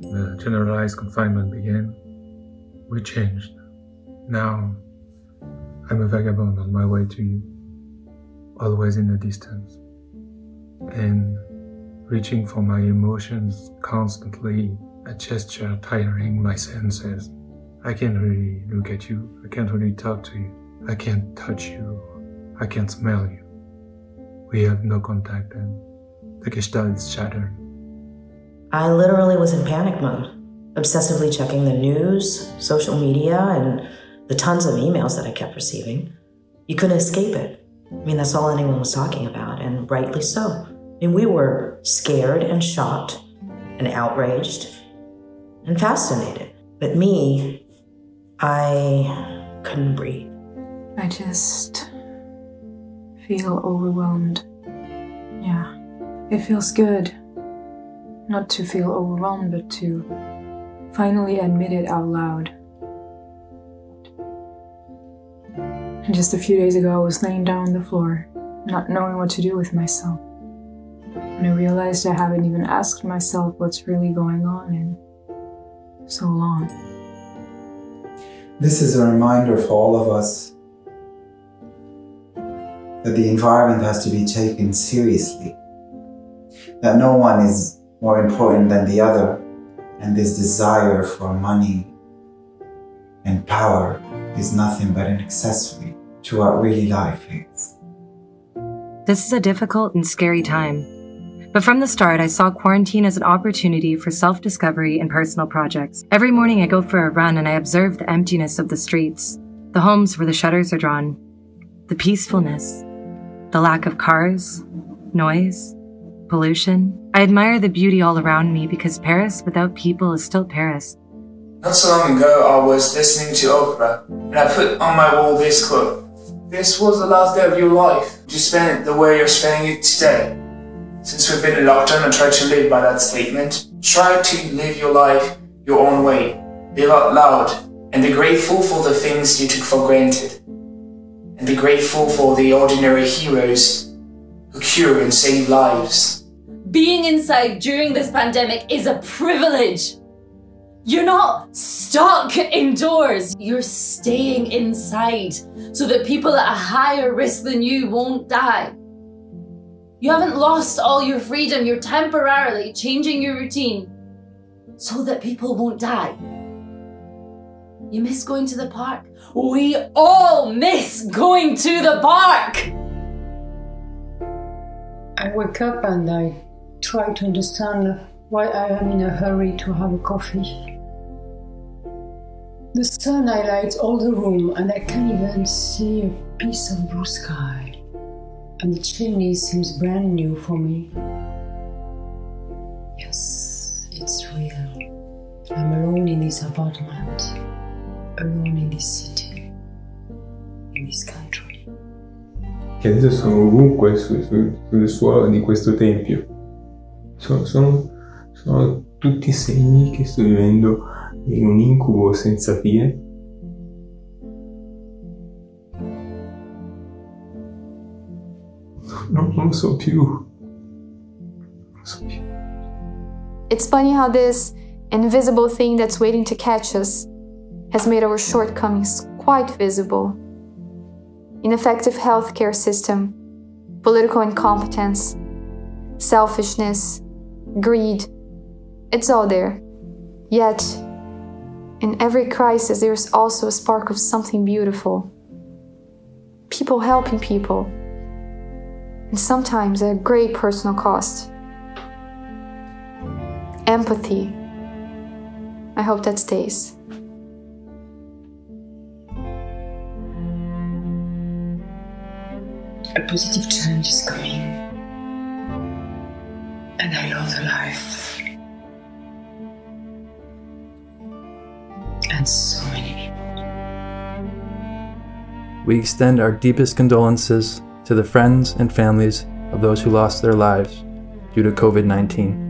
The generalized confinement began. We changed. Now I'm a vagabond on my way to you, always in the distance, and reaching for my emotions constantly, a gesture tiring my senses. I can't really look at you, I can't really talk to you, I can't touch you, I can't smell you. We have no contact and the gestalt is shattered. I literally was in panic mode, obsessively checking the news, social media, and the tons of emails that I kept receiving. You couldn't escape it. I mean, that's all anyone was talking about, and rightly so. I mean, we were scared and shocked and outraged and fascinated. But me, I couldn't breathe. I just feel overwhelmed. Yeah, it feels good not to feel overwhelmed, but to finally admit it out loud. And just a few days ago, I was laying down on the floor, not knowing what to do with myself. And I realized I haven't even asked myself what's really going on in so long. This is a reminder for all of us that the environment has to be taken seriously, that no one is more important than the other, and this desire for money and power is nothing but an accessory to what really life is. This is a difficult and scary time. But from the start, I saw quarantine as an opportunity for self discovery and personal projects. Every morning, I go for a run and I observe the emptiness of the streets, the homes where the shutters are drawn, the peacefulness, the lack of cars, noise, pollution. I admire the beauty all around me because Paris without people is still Paris. Not so long ago, I was listening to opera, and I put on my wall this quote. This was the last day of your life. You spend it the way you're spending it today. Since we've been in lockdown, I try to live by that statement. Try to live your life your own way. Live out loud, and be grateful for the things you took for granted. And be grateful for the ordinary heroes who cure and save lives. Being inside during this pandemic is a privilege. You're not stuck indoors. You're staying inside so that people at a higher risk than you won't die. You haven't lost all your freedom. You're temporarily changing your routine so that people won't die. You miss going to the park. We all miss going to the park. I wake up and I try to understand why I am in a hurry to have a coffee. The sun highlights all the room and I can't even see a piece of blue sky. And the chimney seems brand new for me. Yes, it's real. I'm alone in this apartment, alone in this city, in this country. Che adesso sono ovunque su, su, sul suolo di questo tempio. Sono, sono, sono tutti segni che sto vivendo in un incubo senza fine. Non so. Non so più. It's funny how this invisible thing that's waiting to catch us has made our shortcomings quite visible. Ineffective healthcare system, political incompetence, selfishness, greed. It's all there. Yet, in every crisis, there's also a spark of something beautiful. People helping people. And sometimes at a great personal cost. Empathy. I hope that stays. A positive change is coming. And I love the life. And so many people. We extend our deepest condolences to the friends and families of those who lost their lives due to COVID 19.